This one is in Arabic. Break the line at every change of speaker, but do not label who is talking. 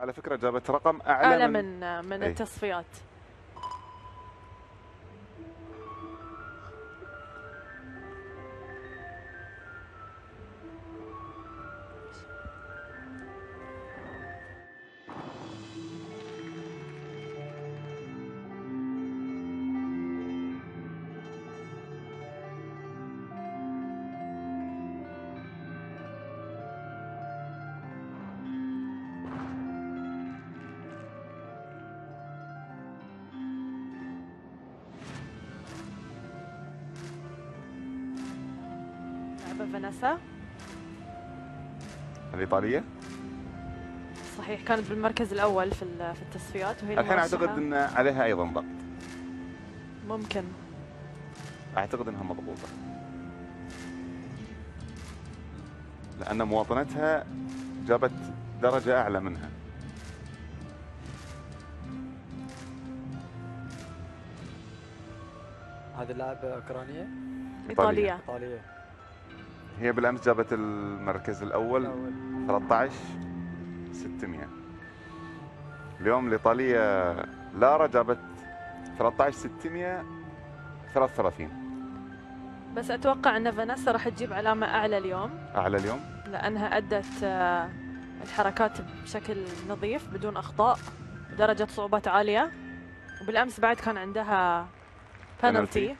على فكرة جابت رقم أعلى,
أعلى من من
إيه.
التصفيات فانيسا.
الايطاليه
صحيح كانت بالمركز الأول في ال- في التصفيات وهي
الحين
أعتقد.
إن عليها أيضا ضغط.
ممكن.
أعتقد إنها مضغوطة. لأن مواطنتها جابت درجة أعلى منها.
هذه اللاعبة أوكرانية؟
إيطالية.
إيطالية.
هي بالأمس جابت المركز الأول
الأول
13 600 اليوم الإيطالية لارا جابت 13 600 33
بس أتوقع أن فانيسا راح تجيب علامة أعلى اليوم.
أعلى اليوم؟
لأنها أدت آه، الحركات بشكل نظيف بدون أخطاء بدرجة صعوبة عالية. وبالأمس بعد كان عندها بنالتي.